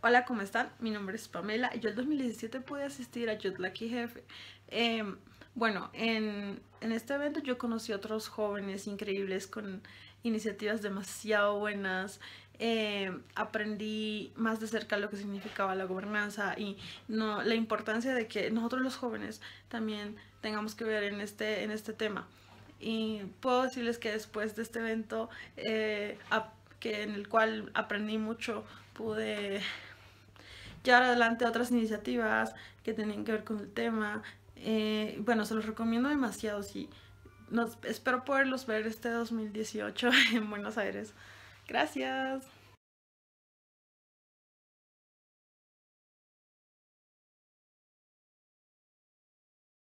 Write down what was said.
Hola, ¿cómo están? Mi nombre es Pamela yo el 2017 pude asistir a Youth Lucky Jefe. Em, bueno, en, este evento yo conocí a otros jóvenes increíbles con iniciativas demasiado buenas. Em, aprendí más de cerca lo que significaba la gobernanza y la importancia de que nosotros los jóvenes también tengamos que ver en este, este tema. Y puedo decirles que después de este evento, eh, que en el cual aprendí mucho, pude llevar adelante otras iniciativas que tenían que ver con el tema. Eh, bueno, se los recomiendo demasiado. Sí. Espero poderlos ver este 2018 en Buenos Aires. Gracias.